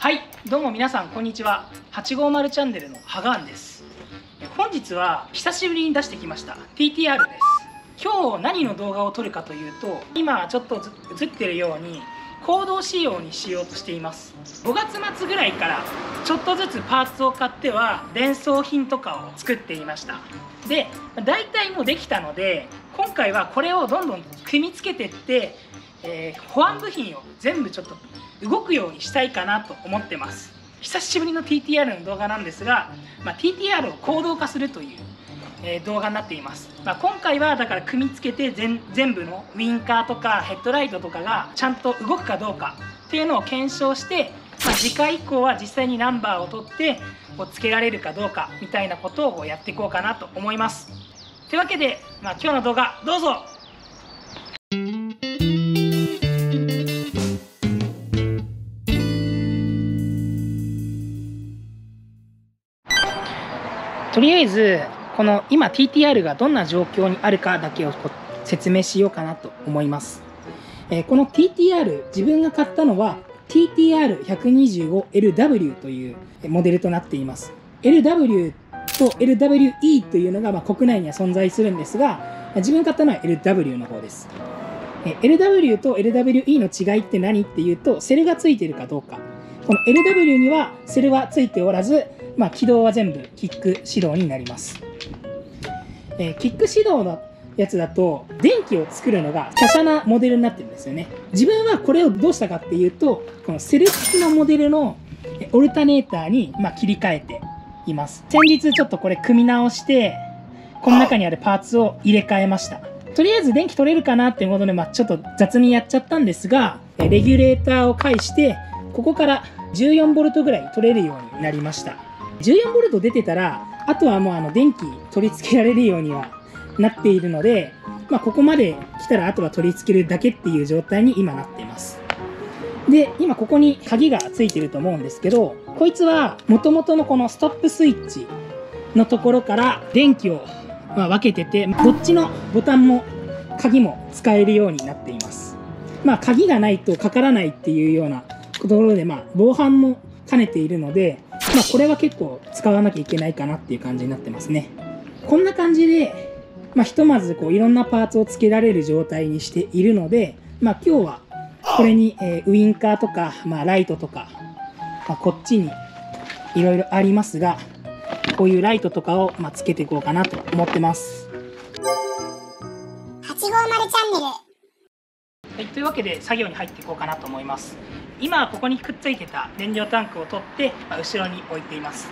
はいどうも皆さんこんにちは。850チャンネルのハガンです。本日は久しぶりに出してきました TTR です。今日何の動画を撮るかというと今ちょっと映ってるように行動仕様にしようとしています。5月末ぐらいからちょっとずつパーツを買っては伝送品とかを作っていました。で大体もうできたので今回はこれをどんどん組み付けてってえー、保安部品を全部ちょっと動くようにしたいかなと思ってます。久しぶりの TTR の動画なんですが、まあ、TTR を行動化するという、えー、動画になっています、まあ、今回はだから組み付けて全部のウィンカーとかヘッドライトとかがちゃんと動くかどうかっていうのを検証して、まあ、次回以降は実際にナンバーを取ってこうつけられるかどうかみたいなことをやっていこうかなと思います。というわけで、まあ、今日の動画どうぞ。とりあえずこの今 TTR がどんな状況にあるかだけを説明しようかなと思います、えー、この TTR 自分が買ったのは TTR125LW というモデルとなっています。LW と LWE というのがま国内には存在するんですが自分買ったのは LW の方です。LW と LWE の違いって何っていうとセルがついてるかどうか。この LW にはセルはついておらずまあ、起動は全部キック指導になります。えー、キック指導のやつだと電気を作るのが華奢なモデルになってるんですよね。自分はこれをどうしたかっていうとこのセル付きのモデルのオルタネーターにま切り替えています。先日ちょっとこれ組み直してこの中にあるパーツを入れ替えました。とりあえず電気取れるかなっていうことで、まあ、ちょっと雑にやっちゃったんですがレギュレーターを介してここから 14V ぐらい取れるようになりました。14ボルト出てたら、あとはもうあの電気取り付けられるようにはなっているので、まあ、ここまで来たらあとは取り付けるだけっていう状態に今なっています。で、今ここに鍵がついてると思うんですけど、こいつは元々のこのストップスイッチのところから電気をま分けてて、どっちのボタンも鍵も使えるようになっています。まあ鍵がないとかからないっていうようなところで、まあ防犯も兼ねているので、まあこれは結構使わなきゃいけないかなっていう感じになってますね。こんな感じで、まあひとまずこういろんなパーツを付けられる状態にしているので、まあ今日はこれに、えウインカーとか、まあライトとか、まあ、こっちにいろいろありますが、こういうライトとかを、まあ、つけていこうかなと思ってます。というわけで作業に入っていこうかなと思います。今ここにくっついてた燃料タンクを取って、まあ、後ろに置いています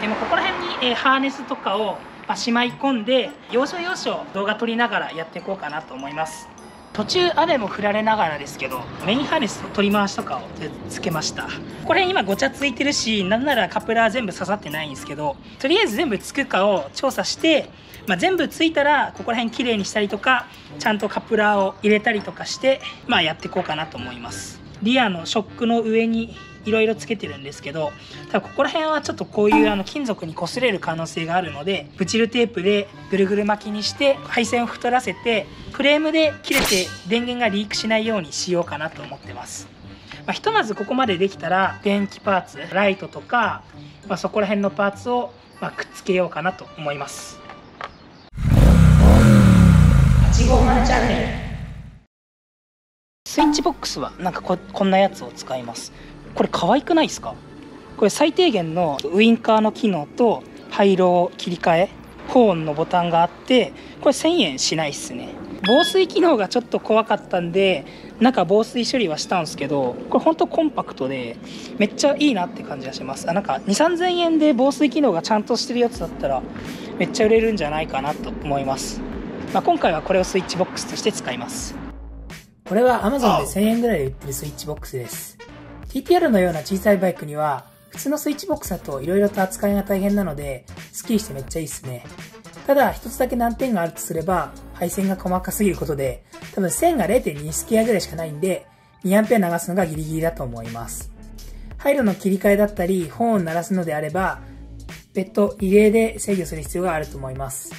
でもここら辺に、えー、ハーネスとかを、まあ、しまい込んで要所要所動画撮りながらやっていこうかなと思います途中雨も降られながらですけどメインハーネスの取り回しとかをつけました。これ今ごちゃついてるしなんならカプラー全部刺さってないんですけどとりあえず全部つくかを調査して、まあ、全部ついたらここら辺きれいにしたりとかちゃんとカプラーを入れたりとかして、まあ、やっていこうかなと思います。リアのショックの上にいろいろつけてるんですけど多分ここら辺はちょっとこういうあの金属に擦れる可能性があるのでブチルテープでぐるぐる巻きにして配線を太らせてフレームで切れて電源がリークしないようにしようかなと思ってます。まあ、ひとまずここまでできたら電気パーツライトとか、まあ、そこら辺のパーツをまくっつけようかなと思います。8号チャンネルスイッチボックスはなんかここんなやつを使いますこれ可愛くないですか？これ最低限のウインカーの機能と廃炉切り替えホーンのボタンがあってこれ1000円しないっすね。防水機能がちょっと怖かったんで中防水処理はしたんですけどこれほんとコンパクトでめっちゃいいなって感じがします。あなんか2 3 0 0 0円で防水機能がちゃんとしてるやつだったらめっちゃ売れるんじゃないかなと思います、まあ、今回はこれをスイッチボックスとして使います。これは Amazon で1000円ぐらいで売ってるスイッチボックスです。TTR のような小さいバイクには、普通のスイッチボックスだと色々と扱いが大変なので、スッキリしてめっちゃいいっすね。ただ、一つだけ難点があるとすれば、配線が細かすぎることで、多分線が0.2スケアぐらいしかないんで、2A 流すのがギリギリだと思います。配慮の切り替えだったり、本を鳴らすのであれば、別途リレーで制御する必要があると思います。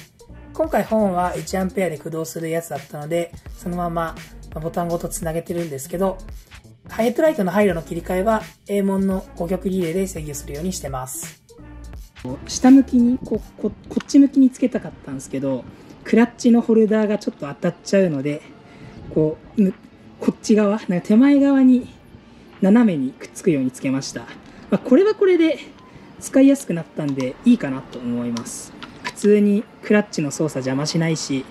今回本は 1A で駆動するやつだったので、そのままボタンごと繋げてるんですけど、ヘッドライトの配慮の切り替えは A 門の5極リレーで制御するようにしてます。下向きにここ、こっち向きにつけたかったんですけど、クラッチのホルダーがちょっと当たっちゃうので、こう、こっち側、なんか手前側に斜めにくっつくようにつけました。まあ、これはこれで使いやすくなったんでいいかなと思います。普通にクラッチの操作邪魔しないし、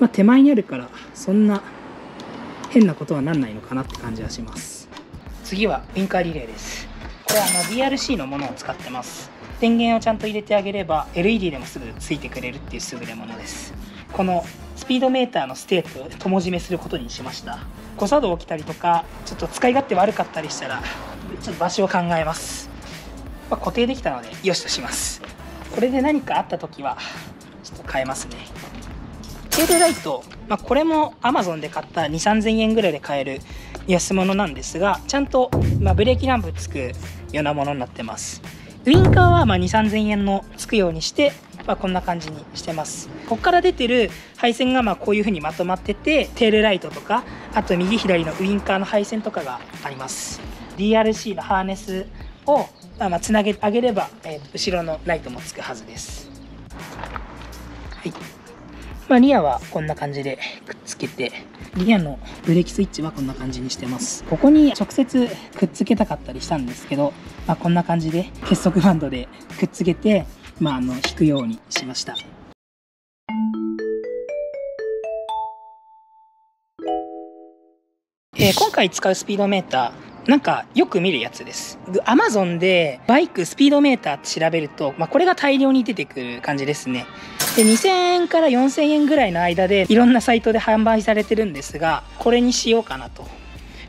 まあ、手前にあるからそんな変なことはなんないのかなって感じはします。次はウィンカーリレーです。これはあの DRC のものを使ってます。電源をちゃんと入れてあげれば LED でもすぐついてくれるっていう優れものです。このスピードメーターのステートを共締めすることにしました。誤作動起きたりとかちょっと使い勝手悪かったりしたらちょっと場所を考えます、まあ、固定できたのでよしとします。これで何かあった時はちょっと変えますね。テールライト、まあ、これも Amazon で買った2 3 0 0 0円ぐらいで買える安物なんですがちゃんと、まブレーキランプつくようなものになってます。ウインカーはま2 3 0 0 0円のつくようにしてまあ、こんな感じにしてます。ここから出てる配線がまあこういう風にまとまっててテールライトとかあと右左のウインカーの配線とかがあります。DRC のハーネスをつなげてあげれば、えー、後ろのライトもつくはずです。まあ、リアはこんな感じでくっつけてリアのブレーキスイッチはこんな感じにしてますここに直接くっつけたかったりしたんですけど、まあ、こんな感じで結束バンドでくっつけてまあ、あの、引くようにしました。えー、今回使うスピードメーター、なんかよく見るやつです。Amazon でバイクスピードメーターって調べると、まあ、これが大量に出てくる感じですね。で、2000円から4000円ぐらいの間でいろんなサイトで販売されてるんですが、これにしようかなと。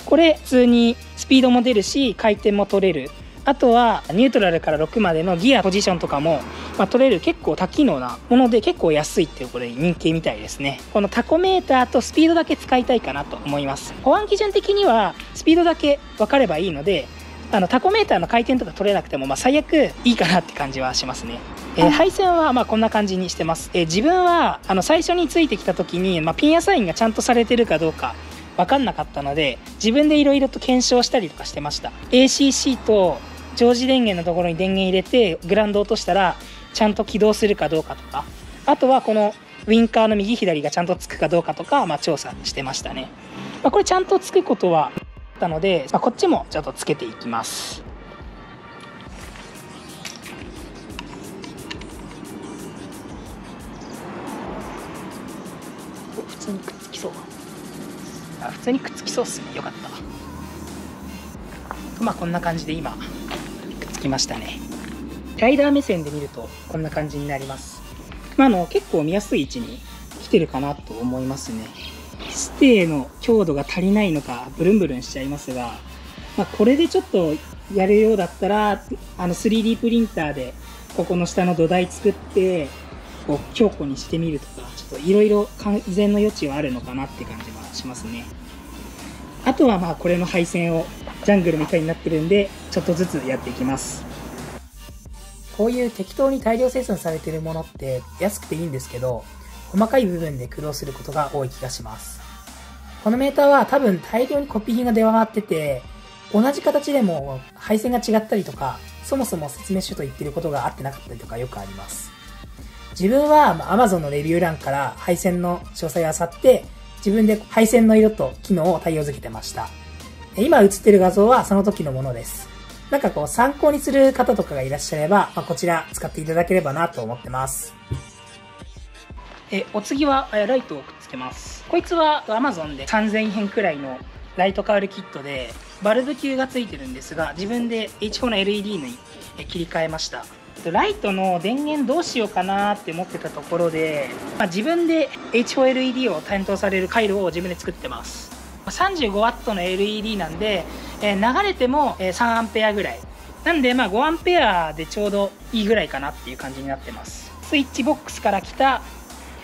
これ普通にスピードも出るし、回転も取れる。あとはニュートラルから6までのギアポジションとかも、まあ、取れる結構多機能なもので結構安いっていうこれ人気みたいですねこのタコメーターとスピードだけ使いたいかなと思います保安基準的にはスピードだけ分かればいいのであのタコメーターの回転とか取れなくても、まあ、最悪いいかなって感じはしますね。えー、配線はまあこんな感じにしてます。えー、自分はあの最初についてきた時に、まあ、ピンアサインがちゃんとされてるかどうか分かんなかったので自分でいろいろと検証したりとかしてました。ACC と常時電源のところに電源入れてグラウンド落としたらちゃんと起動するかどうかとか。あとはこのウインカーの右左がちゃんとつくかどうかとか、まあ、調査してましたね、まあ、これちゃんとつくことはあったので、まあ、こっちもちょっとつけていきます。普通にくっつきそうあ普通にくっつきそうっすね。よかった。まあこんな感じで今くっつきましたね。ライダー目線で見るとこんな感じになります、まあ、の結構見やすい位置に来てるかなと思いますね。ステーの強度が足りないのかブルンブルンしちゃいますが、まあ、これでちょっとやるようだったらあの 3D プリンターでここの下の土台作ってこう強固にしてみるとかちょっといろいろ改善の余地はあるのかなって感じはしますね。あとはまあこれの配線をジャングルみたいになってるんでちょっとずつやっていきます。こういう適当に大量生産されてるものって安くていいんですけど細かい部分で苦労することが多い気がします。このメーターは多分大量にコピー品が出回ってて同じ形でも配線が違ったりとかそもそも説明書と言ってることが合ってなかったりとかよくあります。自分は Amazon のレビュー欄から配線の詳細を漁って自分で配線の色と機能を対応づけてました。今映ってる画像はその時のものです。なんかこう参考にする方とかがいらっしゃれば、まあ、こちら使っていただければなと思ってます。え、お次はライトをくっつけます。こいつは Amazon で3000円くらいのライトカールキットで、バルブ級がついてるんですが、自分で H4 の LED に切り替えました。ライトの電源どうしようかなって思ってたところで、まあ、自分で H4LED を点灯させる回路を自分で作ってます。35W の LED なんで、えー、流れてもえ 3A ぐらい。なんでまあ 5A でちょうどいいぐらいかなっていう感じになってます。スイッチボックスから来た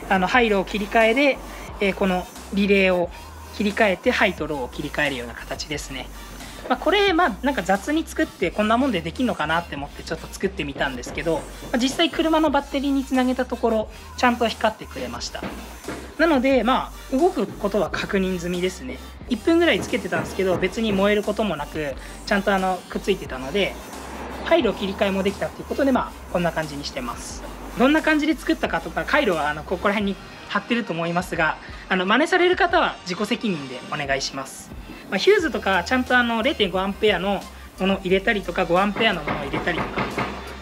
あのハイロー切り替えで、えー、このリレーを切り替えてハイとローを切り替えるような形ですね。まあ、これまあなんか雑に作ってこんなもんでできるのかなって思ってちょっと作ってみたんですけど、まあ、実際車のバッテリーにつなげたところちゃんと光ってくれました。なのでまあ動くことは確認済みですね。1分ぐらいつけてたんですけど別に燃えることもなくちゃんとあのくっついてたので回路切り替えもできたっていうことでまあこんな感じにしてます。どんな感じで作ったかとか回路はあのここら辺に貼ってると思いますがあの真似される方は自己責任でお願いします、まあ、ヒューズとかちゃんとあの 0.5A のものを入れたりとか 5A のものを入れたりとか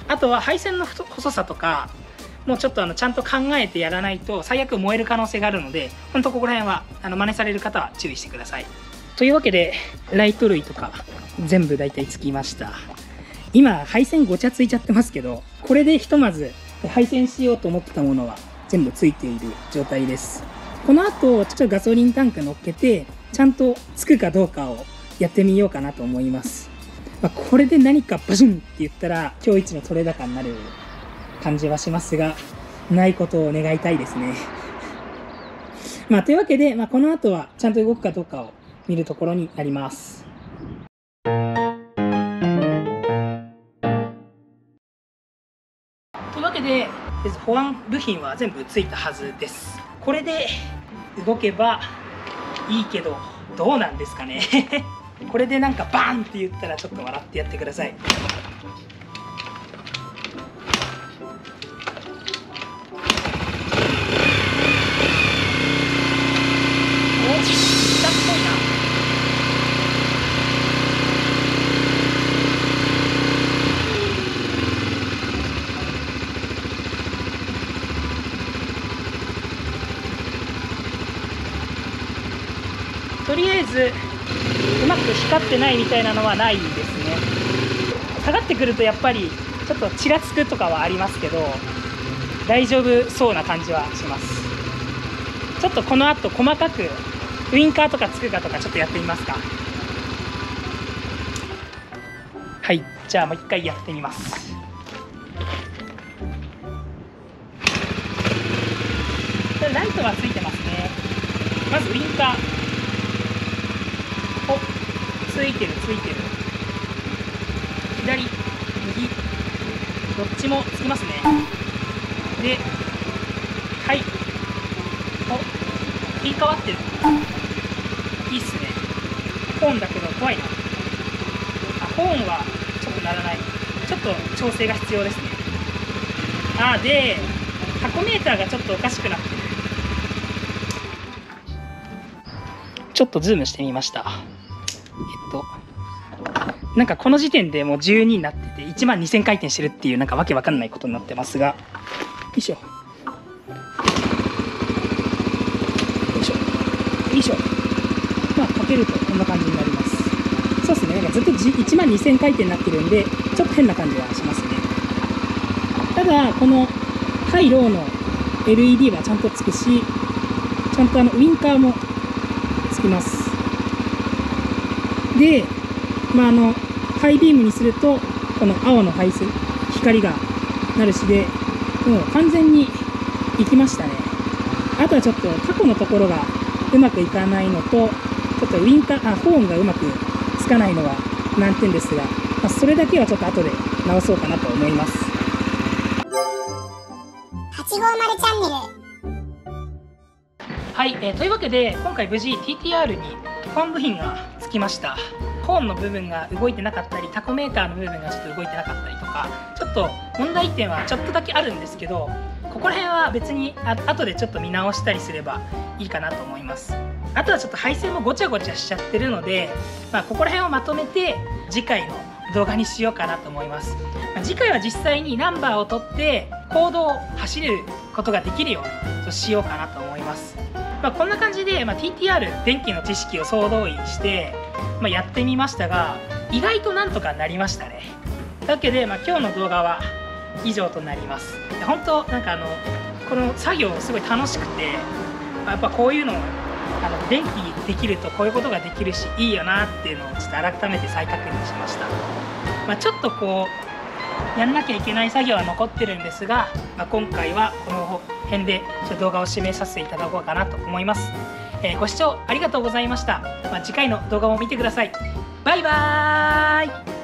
あとは配線の細さとかもうちょっとあのちゃんと考えてやらないと最悪燃える可能性があるので本当ここら辺はあの真似される方は注意してください。というわけでライト類とか全部大体つきました。今配線ごちゃついちゃってますけどこれでひとまず配線しようと思ってたものは全部ついている状態です。この後ちょっとガソリンタンク乗っけてちゃんとつくかどうかをやってみようかなと思います。まあ、これで何かバシュンって言ったら今日一の取れ高になる感じはしますがないことを願いたいですね。まあというわけで、まあ、この後はちゃんと動くかどうかを見るところになります。というわけで保安部品は全部ついたはずです。これで動けばいいけどどうなんですかね。これでなんかバンって言ったらちょっと笑ってやってください。とりあえずうまく光ってないみたいなのはないですね。下がってくるとやっぱりちょっとちらつくとかはありますけど大丈夫そうな感じはします。ちょっとこの後細かくウインカーとかつくかとかちょっとやってみますか。はいじゃあもう一回やってみます。ライトはついてますね。まずウインカー。ついてるついてる。左右。どっちもつきますね。ではい。お切り替わってる。いいっすね。ホーンだけど怖いな。あホーンはちょっと鳴らない。ちょっと調整が必要ですね。あでタコメーターがちょっとおかしくなってる。ちょっとズームしてみました。えっと、なんかこの時点でもう12になってて、1万2000回転してるっていうなんかわけわかんないことになってますが、よいしょ。よいしょ。よいしょ。まあ、かけるとこんな感じになります。そうですね。なんかずっと1万2000回転になってるんで、ちょっと変な感じはしますね。ただ、このハイローの LED はちゃんとつくし、ちゃんとあのウインカーもつきます。で、まあ、あのハイビームにするとこの青の配線光がなるしでもう完全にいきましたね。あとはちょっとタコのところがうまくいかないのとちょっとウィンカーあホーンがうまくつかないのは難点ですが、まあ、それだけはちょっと後で直そうかなと思います。850チャンネル。はい、えー、というわけで今回無事 TTR に保管部品がつきました。コーンの部分が動いてなかったりタコメーターの部分がちょっと動いてなかったりとかちょっと問題点はちょっとだけあるんですけどここら辺は別にあ後でちょっと見直したりすればいいかなと思います。あとはちょっと配線もごちゃごちゃしちゃってるので、まあ、ここら辺をまとめて次回の動画にしようかなと思います、まあ、次回は実際にナンバーを取って行動を走ることができるようにしようかなと思います。まあ、こんな感じで、まあ、TTR 電気の知識を総動員して、まあ、やってみましたが意外となんとかなりましたね。というわけで、まあ、今日の動画は以上となります。本当なんかあのこの作業すごい楽しくて、まあ、やっぱこういうのあの電気できるとこういうことができるしいいよなっていうのをちょっと改めて再確認しました、まあ、ちょっとこうやんなきゃいけない作業は残ってるんですが、まあ、今回はこの辺でちょ動画を締めさせていただこうかなと思います、えー、ご視聴ありがとうございました、まあ、次回の動画も見てください。バイバーイ。